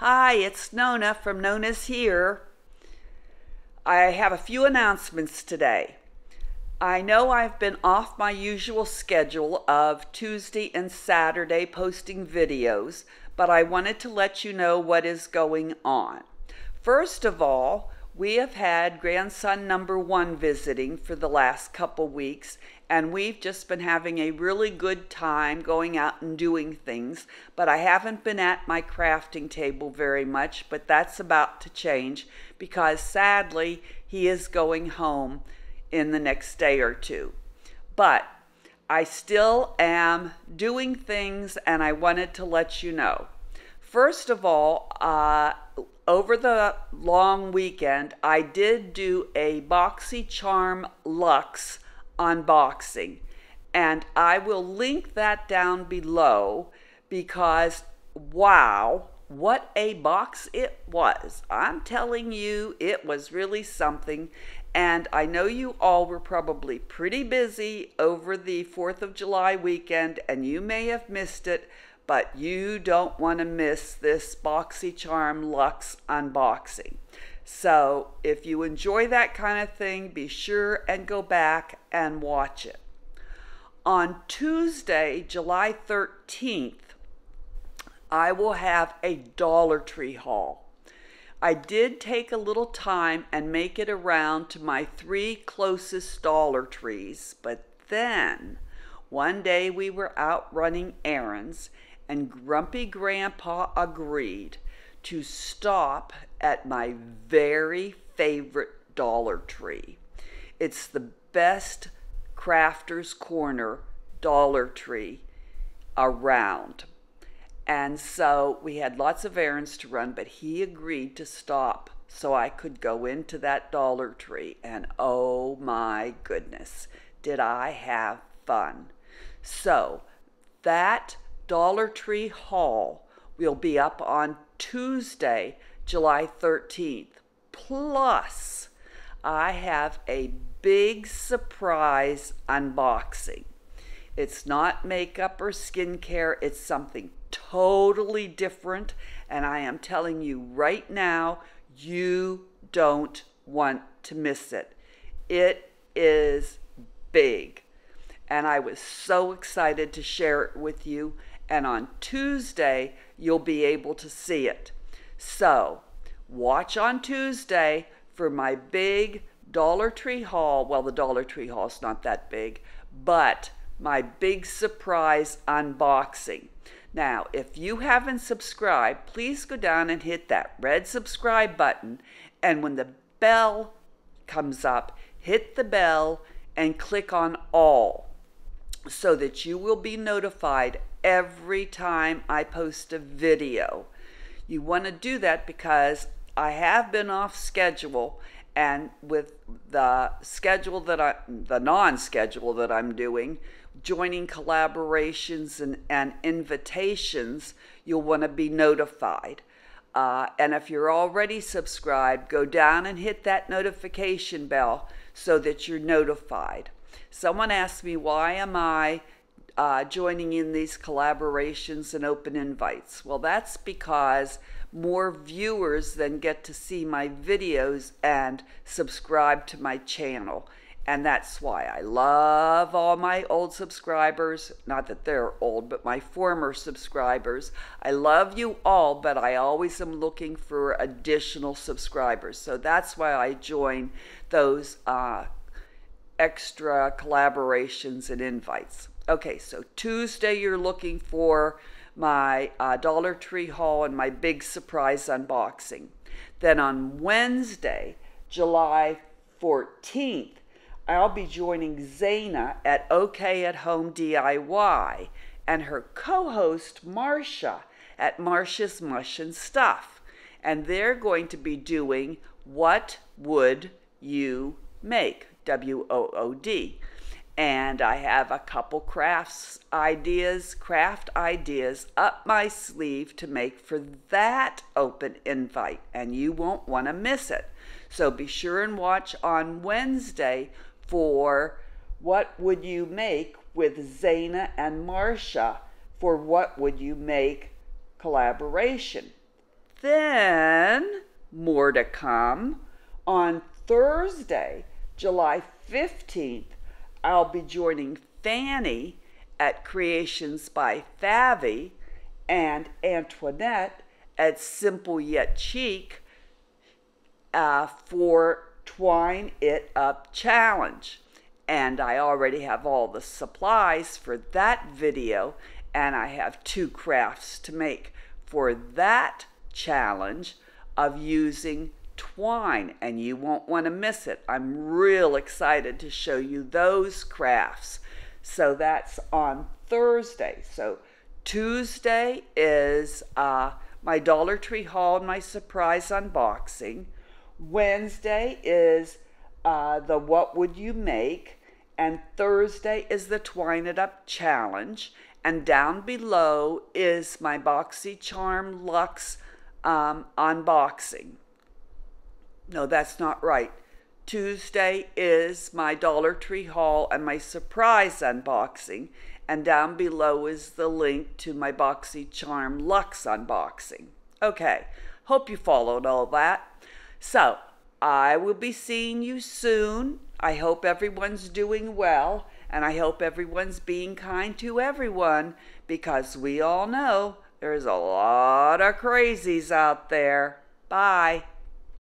Hi, it's Nonna from Nonna's Here. I have a few announcements today. I know I've been off my usual schedule of Tuesday and Saturday posting videos, but I wanted to let you know what is going on. First of all, we have had grandson number one visiting for the last couple weeks, and we've just been having a really good time going out and doing things. But I haven't been at my crafting table very much, but that's about to change because sadly he is going home in the next day or two. But I still am doing things, and I wanted to let you know. First of all, uh, over the long weekend, I did do a BoxyCharm Luxe unboxing. And I will link that down below because wow, what a box it was. I'm telling you, it was really something. And I know you all were probably pretty busy over the 4th of July weekend and you may have missed it, but you don't want to miss this BoxyCharm Luxe unboxing. So if you enjoy that kind of thing, be sure and go back and watch it. On Tuesday, July 13th, I will have a Dollar Tree haul. I did take a little time and make it around to my three closest Dollar Trees, but then one day we were out running errands and Grumpy Grandpa agreed to stop at my very favorite Dollar Tree. It's the best Crafter's Corner Dollar Tree around. And so we had lots of errands to run, but he agreed to stop so I could go into that Dollar Tree. And oh my goodness, did I have fun! So that Dollar Tree haul will be up on Tuesday, July 13th. Plus, I have a big surprise unboxing. It's not makeup or skincare, it's something totally different. And I am telling you right now, you don't want to miss it. It is big. And I was so excited to share it with you and on Tuesday, you'll be able to see it. So, watch on Tuesday for my big Dollar Tree haul. Well, the Dollar Tree haul is not that big, but my big surprise unboxing. Now, if you haven't subscribed, please go down and hit that red subscribe button. And when the bell comes up, hit the bell and click on all so that you will be notified every time I post a video. You want to do that because I have been off schedule and with the schedule that I the non-schedule that I'm doing, joining collaborations and, and invitations, you'll want to be notified. Uh, and if you're already subscribed, go down and hit that notification bell so that you're notified. Someone asked me, why am I uh, joining in these collaborations and open invites? Well, that's because more viewers then get to see my videos and subscribe to my channel. And that's why I love all my old subscribers. Not that they're old, but my former subscribers. I love you all, but I always am looking for additional subscribers. So that's why I join those uh, extra collaborations and invites. Okay, so Tuesday you're looking for my uh, Dollar Tree haul and my big surprise unboxing. Then on Wednesday, July 14th, I'll be joining Zaina at OK at Home DIY and her co host Marcia at Marcia's Mush and Stuff. And they're going to be doing What Would You Make? W O O D. And I have a couple crafts ideas, craft ideas up my sleeve to make for that open invite, and you won't want to miss it. So be sure and watch on Wednesday for what would you make with Zaina and Marcia for what would you make collaboration. then, more to come, on Thursday, July 15th, I'll be joining Fanny at Creations by Favy and Antoinette at Simple Yet Chic uh, for Twine It Up Challenge. And I already have all the supplies for that video, and I have two crafts to make for that challenge of using twine, and you won't want to miss it. I'm real excited to show you those crafts. So that's on Thursday. So Tuesday is uh, my Dollar Tree haul and my surprise unboxing. Wednesday is uh, the What Would You Make? And Thursday is the Twine It Up Challenge. And down below is my BoxyCharm Luxe um, unboxing. No, that's not right. Tuesday is my Dollar Tree haul and my surprise unboxing. And down below is the link to my BoxyCharm Luxe unboxing. Okay, hope you followed all that. So, I will be seeing you soon. I hope everyone's doing well, and I hope everyone's being kind to everyone because we all know there's a lot of crazies out there. Bye.